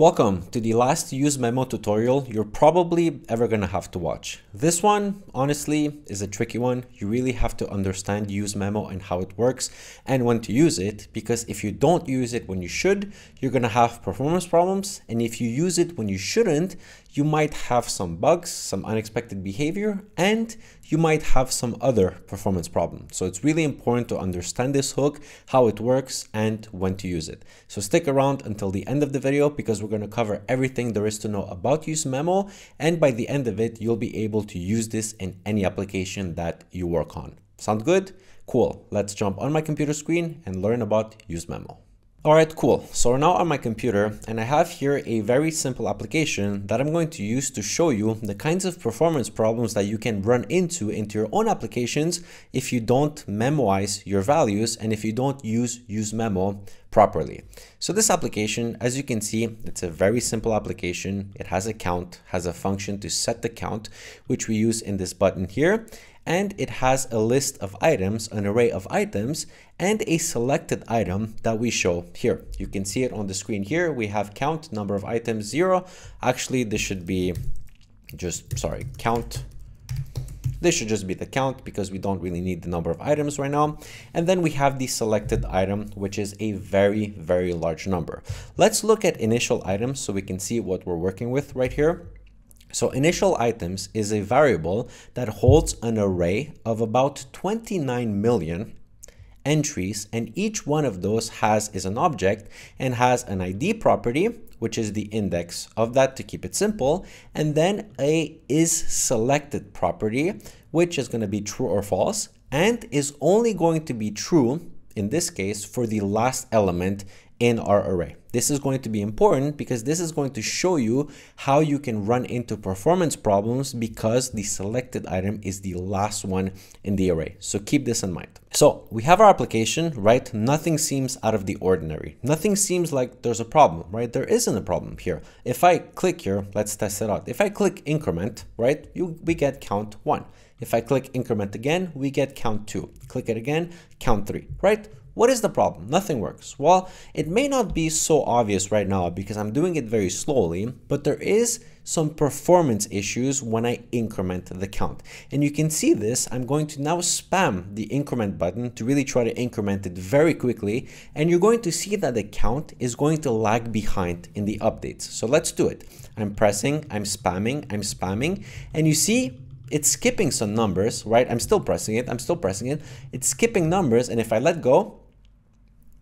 Welcome to the last use memo tutorial you're probably ever gonna have to watch. This one, honestly, is a tricky one. You really have to understand use memo and how it works and when to use it because if you don't use it when you should, you're gonna have performance problems and if you use it when you shouldn't, you might have some bugs, some unexpected behavior, and you might have some other performance problems. So it's really important to understand this hook, how it works, and when to use it. So stick around until the end of the video because we're going to cover everything there is to know about use memo. And by the end of it, you'll be able to use this in any application that you work on. Sound good? Cool. Let's jump on my computer screen and learn about use memo. All right, cool. So now on my computer and I have here a very simple application that I'm going to use to show you the kinds of performance problems that you can run into into your own applications if you don't memoize your values and if you don't use use memo properly. So this application, as you can see, it's a very simple application. It has a count, has a function to set the count, which we use in this button here and it has a list of items, an array of items, and a selected item that we show here. You can see it on the screen here. We have count, number of items, zero. Actually, this should be just, sorry, count. This should just be the count because we don't really need the number of items right now. And then we have the selected item, which is a very, very large number. Let's look at initial items so we can see what we're working with right here. So initial items is a variable that holds an array of about 29 million entries and each one of those has is an object and has an ID property which is the index of that to keep it simple and then a is selected property which is going to be true or false and is only going to be true in this case for the last element in our array. This is going to be important because this is going to show you how you can run into performance problems because the selected item is the last one in the array. So keep this in mind. So we have our application, right? Nothing seems out of the ordinary. Nothing seems like there's a problem, right? There isn't a problem here. If I click here, let's test it out. If I click increment, right, you, we get count one. If I click increment again, we get count two. Click it again, count three, right? What is the problem? Nothing works. Well, it may not be so obvious right now because I'm doing it very slowly, but there is some performance issues when I increment the count. And you can see this, I'm going to now spam the increment button to really try to increment it very quickly. And you're going to see that the count is going to lag behind in the updates. So let's do it. I'm pressing, I'm spamming, I'm spamming, and you see it's skipping some numbers, right? I'm still pressing it, I'm still pressing it. It's skipping numbers, and if I let go,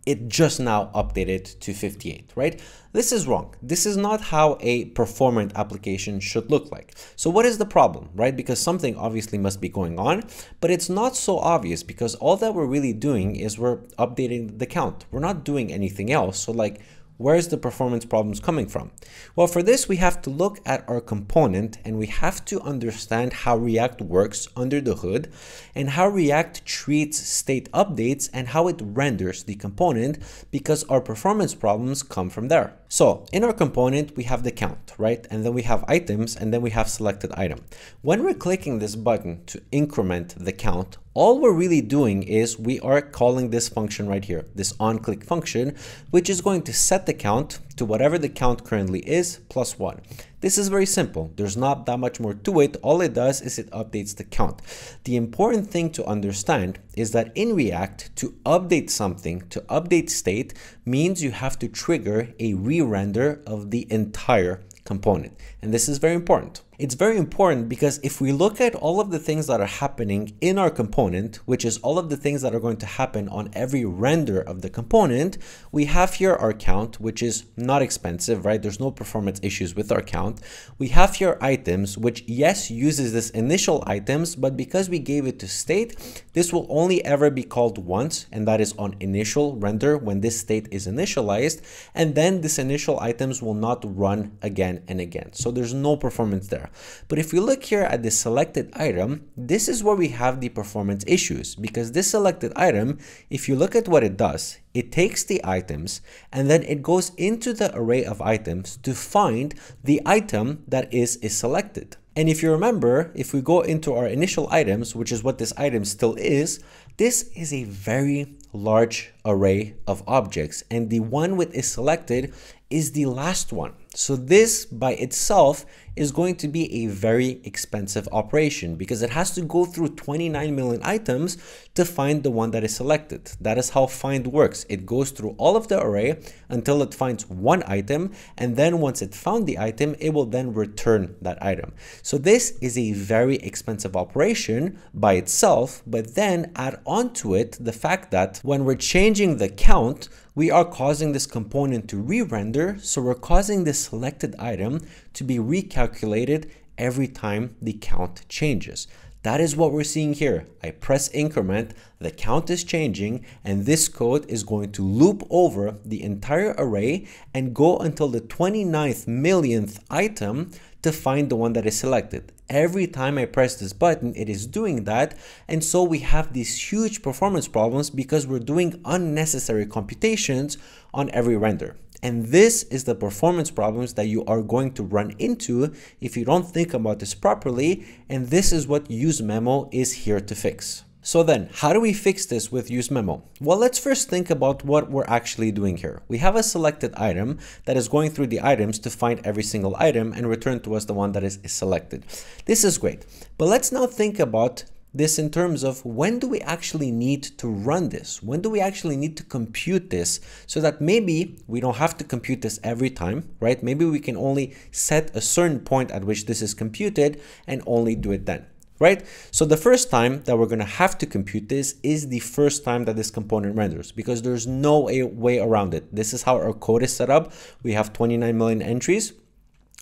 it just now updated to 58, right? This is wrong. This is not how a performant application should look like. So what is the problem, right? Because something obviously must be going on, but it's not so obvious because all that we're really doing is we're updating the count. We're not doing anything else. So like, Where's the performance problems coming from? Well, for this, we have to look at our component and we have to understand how React works under the hood and how React treats state updates and how it renders the component because our performance problems come from there. So in our component, we have the count, right? And then we have items and then we have selected item. When we're clicking this button to increment the count, all we're really doing is we are calling this function right here, this onClick function, which is going to set the count to whatever the count currently is plus one. This is very simple. There's not that much more to it. All it does is it updates the count. The important thing to understand is that in React, to update something, to update state, means you have to trigger a re-render of the entire component. And this is very important. It's very important because if we look at all of the things that are happening in our component, which is all of the things that are going to happen on every render of the component, we have here our count, which is not expensive, right? There's no performance issues with our count. We have here items, which yes, uses this initial items, but because we gave it to state, this will only ever be called once, and that is on initial render when this state is initialized, and then this initial items will not run again and again. So there's no performance there. But if we look here at the selected item, this is where we have the performance issues because this selected item, if you look at what it does, it takes the items and then it goes into the array of items to find the item that is, is selected. And if you remember, if we go into our initial items, which is what this item still is, this is a very large array of objects and the one with is selected is the last one. So this by itself is going to be a very expensive operation because it has to go through 29 million items to find the one that is selected. That is how find works. It goes through all of the array until it finds one item and then once it found the item, it will then return that item. So this is a very expensive operation by itself, but then add on to it the fact that when we're changing the count, we are causing this component to re-render, so we're causing this selected item to be recalculated every time the count changes. That is what we're seeing here. I press increment, the count is changing, and this code is going to loop over the entire array and go until the 29th millionth item to find the one that is selected. Every time I press this button, it is doing that. And so we have these huge performance problems because we're doing unnecessary computations on every render. And this is the performance problems that you are going to run into if you don't think about this properly. And this is what useMemo is here to fix. So then, how do we fix this with use memo? Well, let's first think about what we're actually doing here. We have a selected item that is going through the items to find every single item and return to us the one that is selected. This is great. But let's now think about this in terms of when do we actually need to run this? When do we actually need to compute this so that maybe we don't have to compute this every time, right? Maybe we can only set a certain point at which this is computed and only do it then right? So the first time that we're going to have to compute this is the first time that this component renders because there's no way around it. This is how our code is set up. We have 29 million entries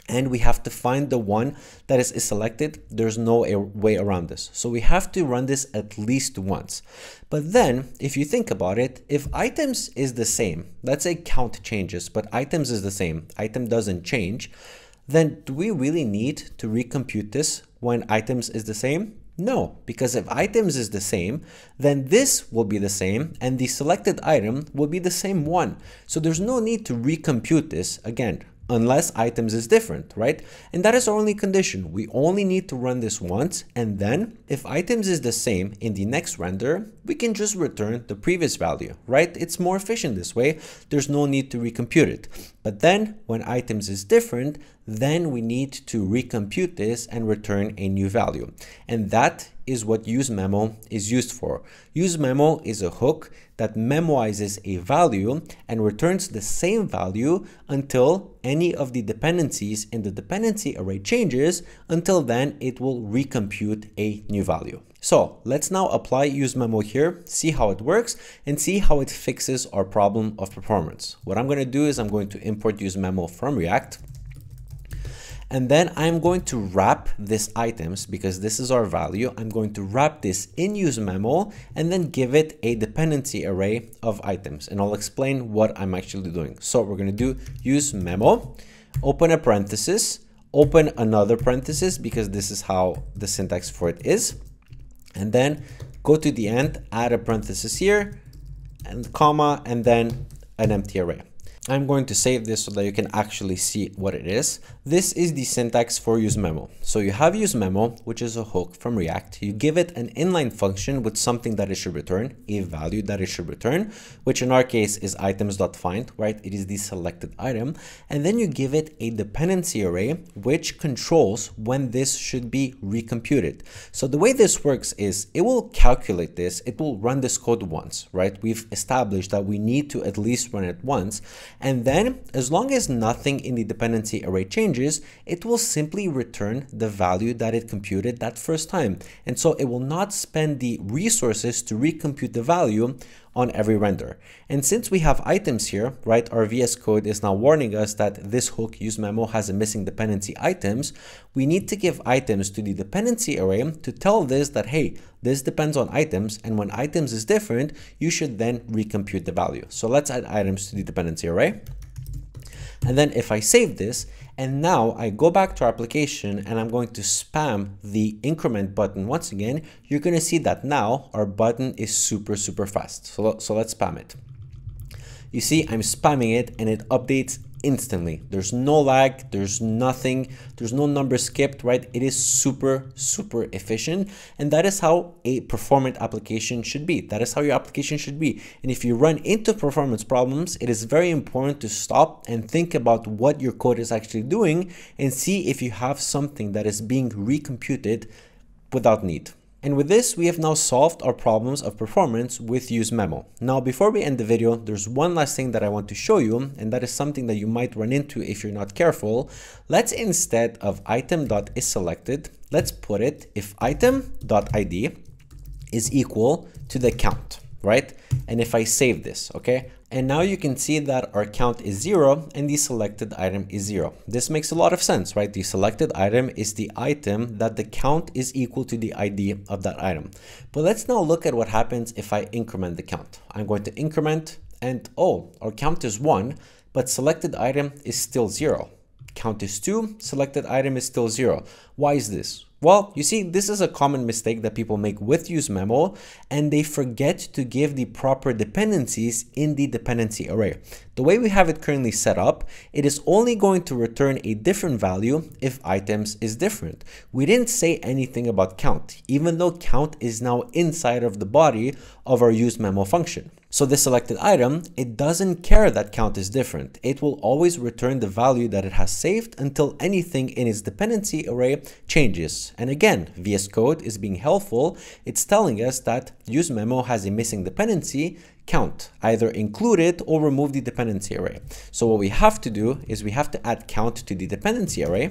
and we have to find the one that is selected. There's no way around this. So we have to run this at least once. But then if you think about it, if items is the same, let's say count changes, but items is the same, item doesn't change, then do we really need to recompute this when items is the same? No, because if items is the same, then this will be the same and the selected item will be the same one. So there's no need to recompute this again unless items is different, right? And that is our only condition. We only need to run this once and then if items is the same in the next render, we can just return the previous value, right? It's more efficient this way. There's no need to recompute it. But then when items is different, then we need to recompute this and return a new value. And that is what useMemo is used for. UseMemo is a hook that memoizes a value and returns the same value until any of the dependencies in the dependency array changes. Until then, it will recompute a new value. So let's now apply useMemo here, see how it works, and see how it fixes our problem of performance. What I'm going to do is I'm going to import useMemo from React. And then I'm going to wrap this items because this is our value. I'm going to wrap this in use memo and then give it a dependency array of items. And I'll explain what I'm actually doing. So we're going to do use memo, open a parenthesis, open another parenthesis because this is how the syntax for it is. And then go to the end, add a parenthesis here and comma, and then an empty array. I'm going to save this so that you can actually see what it is. This is the syntax for useMemo. So you have useMemo, which is a hook from React. You give it an inline function with something that it should return, a value that it should return, which in our case is items.find, right? It is the selected item. And then you give it a dependency array, which controls when this should be recomputed. So the way this works is it will calculate this. It will run this code once, right? We've established that we need to at least run it once. And then as long as nothing in the dependency array changes, it will simply return the value that it computed that first time. And so it will not spend the resources to recompute the value on every render. And since we have items here, right, our VS Code is now warning us that this hook use memo has a missing dependency items, we need to give items to the dependency array to tell this that, hey, this depends on items, and when items is different, you should then recompute the value. So let's add items to the dependency array. And then if I save this, and now I go back to our application and I'm going to spam the increment button once again, you're going to see that now our button is super, super fast. So, so let's spam it. You see, I'm spamming it and it updates instantly. There's no lag, there's nothing, there's no number skipped, right? It is super, super efficient. And that is how a performant application should be. That is how your application should be. And if you run into performance problems, it is very important to stop and think about what your code is actually doing and see if you have something that is being recomputed without need. And with this, we have now solved our problems of performance with useMemo. Now, before we end the video, there's one last thing that I want to show you, and that is something that you might run into if you're not careful. Let's instead of item.isSelected, let's put it if item.id is equal to the count, right? And if I save this, okay, and now you can see that our count is zero and the selected item is zero. This makes a lot of sense, right? The selected item is the item that the count is equal to the ID of that item. But let's now look at what happens if I increment the count. I'm going to increment and oh, our count is one, but selected item is still zero. Count is two, selected item is still zero. Why is this? Well, you see, this is a common mistake that people make with useMemo, and they forget to give the proper dependencies in the dependency array. The way we have it currently set up, it is only going to return a different value if items is different. We didn't say anything about count, even though count is now inside of the body of our useMemo function. So the selected item, it doesn't care that count is different. It will always return the value that it has saved until anything in its dependency array changes. And again, VS Code is being helpful. It's telling us that useMemo has a missing dependency, count, either include it or remove the dependency array. So what we have to do is we have to add count to the dependency array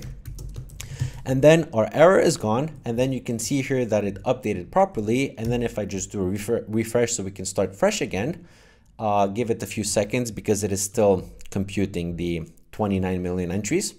and then our error is gone and then you can see here that it updated properly and then if I just do a refresh so we can start fresh again uh, give it a few seconds because it is still computing the 29 million entries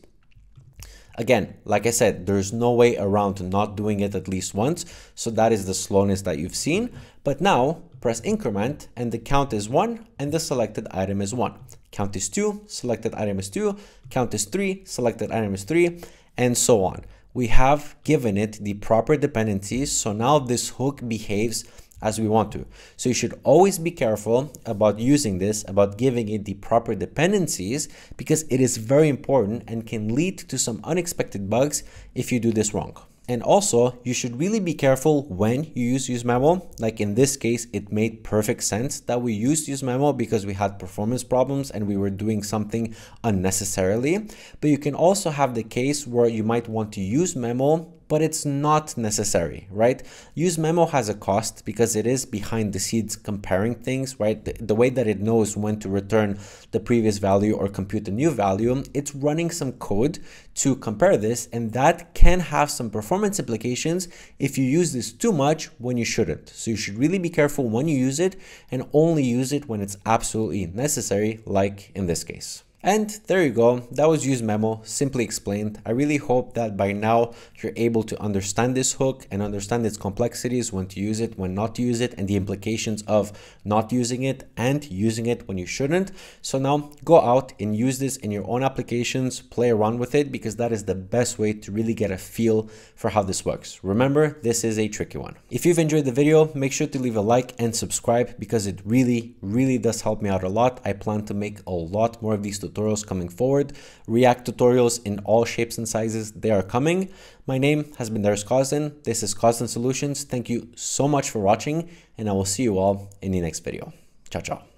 again like I said there's no way around not doing it at least once so that is the slowness that you've seen but now press increment and the count is 1 and the selected item is 1 count is 2 selected item is 2 count is 3 selected item is 3 and so on we have given it the proper dependencies. So now this hook behaves as we want to. So you should always be careful about using this, about giving it the proper dependencies, because it is very important and can lead to some unexpected bugs if you do this wrong. And also, you should really be careful when you use useMemo. Like in this case, it made perfect sense that we used useMemo because we had performance problems and we were doing something unnecessarily. But you can also have the case where you might want to use memo but it's not necessary, right? Use memo has a cost because it is behind the scenes comparing things, right? The, the, way that it knows when to return the previous value or compute a new value, it's running some code to compare this, and that can have some performance implications if you use this too much when you shouldn't. So you should really be careful when you use it and only use it when it's absolutely necessary, like in this case. And there you go, that was use memo, simply explained. I really hope that by now you're able to understand this hook and understand its complexities, when to use it, when not to use it, and the implications of not using it and using it when you shouldn't. So now go out and use this in your own applications, play around with it, because that is the best way to really get a feel for how this works. Remember, this is a tricky one. If you've enjoyed the video, make sure to leave a like and subscribe because it really, really does help me out a lot. I plan to make a lot more of these tutorials tutorials coming forward. React tutorials in all shapes and sizes, they are coming. My name has been Darius Cosden. This is Cosden Solutions. Thank you so much for watching and I will see you all in the next video. Ciao, ciao.